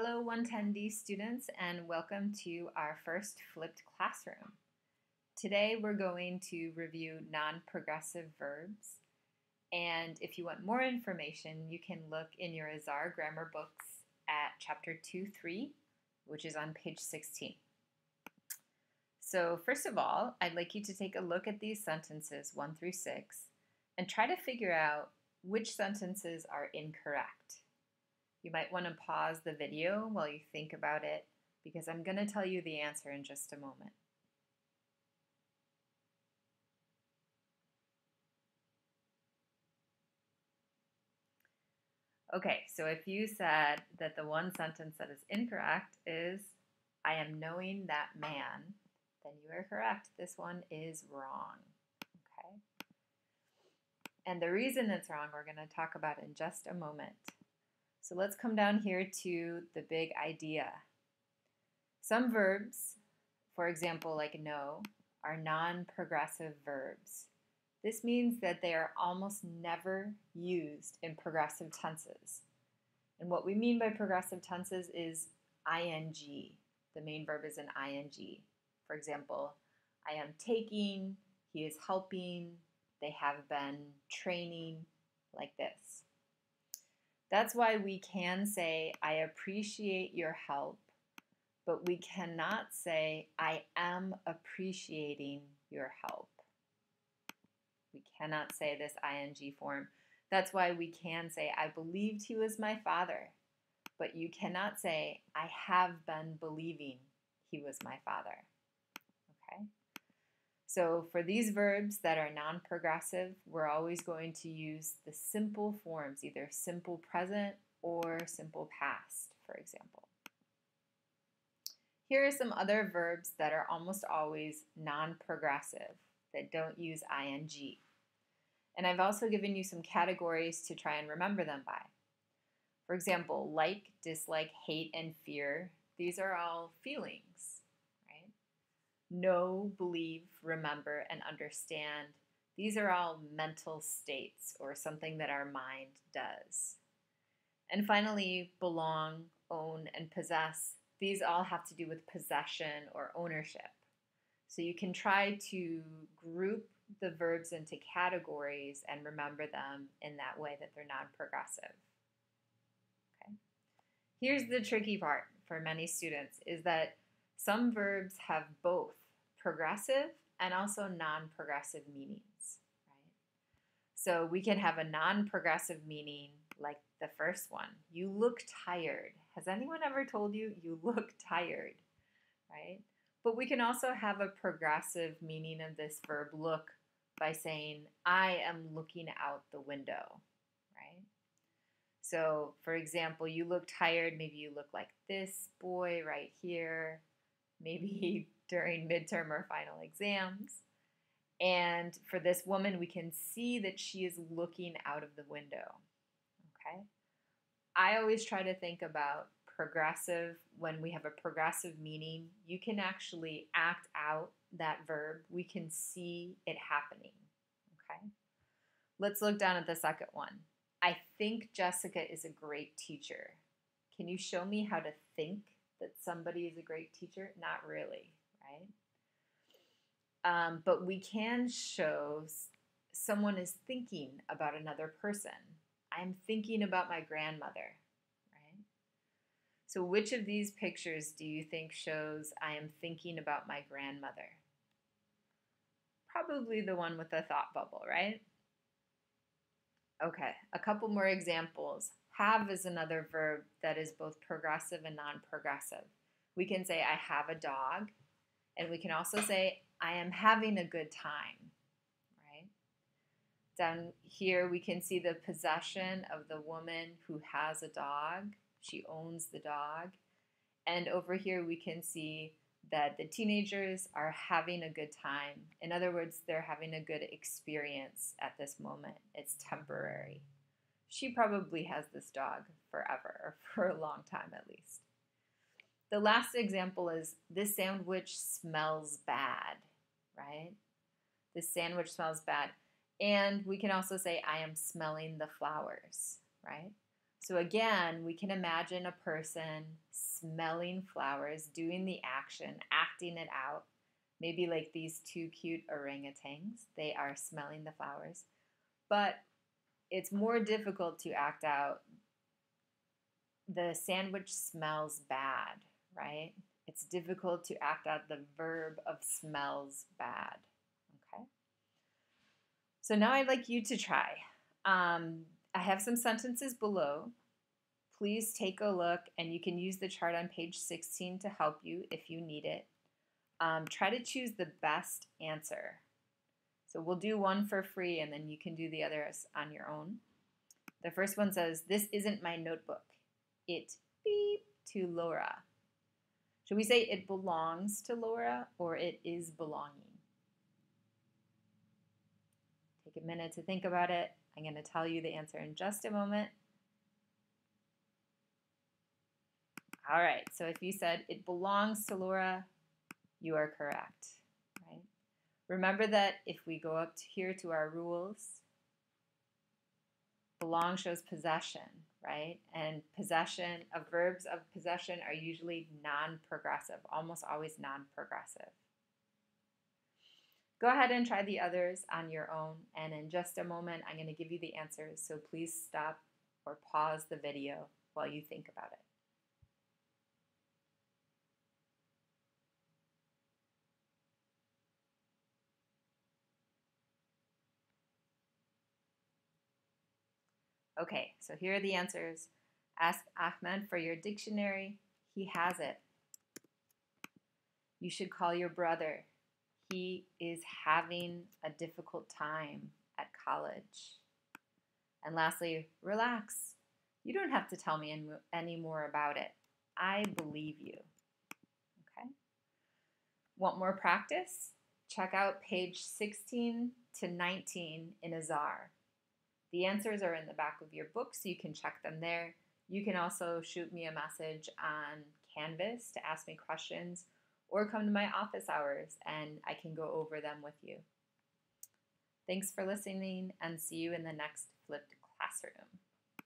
Hello 110D students and welcome to our first flipped classroom. Today we're going to review non-progressive verbs and if you want more information you can look in your Azar grammar books at chapter 2-3 which is on page 16. So first of all I'd like you to take a look at these sentences 1 through 6 and try to figure out which sentences are incorrect. You might want to pause the video while you think about it because I'm going to tell you the answer in just a moment. Okay, so if you said that the one sentence that is incorrect is, I am knowing that man, then you are correct. This one is wrong. Okay? And the reason it's wrong, we're going to talk about in just a moment. So let's come down here to the big idea. Some verbs, for example, like know, are non-progressive verbs. This means that they are almost never used in progressive tenses. And what we mean by progressive tenses is ing. The main verb is an ing. For example, I am taking, he is helping, they have been training, like this. That's why we can say, I appreciate your help, but we cannot say, I am appreciating your help. We cannot say this ing form. That's why we can say, I believed he was my father, but you cannot say, I have been believing he was my father. So for these verbs that are non-progressive, we're always going to use the simple forms, either simple present or simple past, for example. Here are some other verbs that are almost always non-progressive, that don't use ing. And I've also given you some categories to try and remember them by. For example, like, dislike, hate, and fear, these are all feelings know, believe, remember, and understand. These are all mental states or something that our mind does. And finally, belong, own, and possess. These all have to do with possession or ownership. So you can try to group the verbs into categories and remember them in that way that they're non-progressive. Okay. Here's the tricky part for many students is that some verbs have both progressive and also non-progressive meanings, right? So we can have a non-progressive meaning like the first one. You look tired. Has anyone ever told you you look tired, right? But we can also have a progressive meaning of this verb look by saying, I am looking out the window, right? So, for example, you look tired. Maybe you look like this boy right here. Maybe during midterm or final exams. And for this woman, we can see that she is looking out of the window. Okay? I always try to think about progressive when we have a progressive meaning. You can actually act out that verb, we can see it happening. Okay? Let's look down at the second one. I think Jessica is a great teacher. Can you show me how to think that somebody is a great teacher? Not really right? Um, but we can show someone is thinking about another person. I'm thinking about my grandmother, right? So, which of these pictures do you think shows I am thinking about my grandmother? Probably the one with the thought bubble, right? Okay, a couple more examples. Have is another verb that is both progressive and non progressive. We can say, I have a dog, and we can also say, I am having a good time, right? Down here, we can see the possession of the woman who has a dog. She owns the dog. And over here, we can see that the teenagers are having a good time. In other words, they're having a good experience at this moment. It's temporary. She probably has this dog forever, or for a long time at least. The last example is this sandwich smells bad, right? This sandwich smells bad. And we can also say, I am smelling the flowers, right? So again, we can imagine a person smelling flowers, doing the action, acting it out. Maybe like these two cute orangutans, they are smelling the flowers. But it's more difficult to act out. The sandwich smells bad, right? It's difficult to act out the verb of smells bad. Okay. So now I'd like you to try. Um, I have some sentences below. Please take a look, and you can use the chart on page 16 to help you if you need it. Um, try to choose the best answer. So we'll do one for free, and then you can do the others on your own. The first one says, This isn't my notebook. It beep to Laura. Should we say it belongs to Laura or it is belonging? Take a minute to think about it. I'm going to tell you the answer in just a moment. All right, so if you said it belongs to Laura, you are correct? Remember that if we go up to here to our rules, belong shows possession, right? And possession of verbs of possession are usually non-progressive, almost always non-progressive. Go ahead and try the others on your own, and in just a moment, I'm going to give you the answers, so please stop or pause the video while you think about it. Okay, so here are the answers. Ask Ahmed for your dictionary. He has it. You should call your brother. He is having a difficult time at college. And lastly, relax. You don't have to tell me any more about it. I believe you. Okay? Want more practice? Check out page 16 to 19 in Azar. The answers are in the back of your book, so you can check them there. You can also shoot me a message on Canvas to ask me questions or come to my office hours and I can go over them with you. Thanks for listening and see you in the next flipped classroom.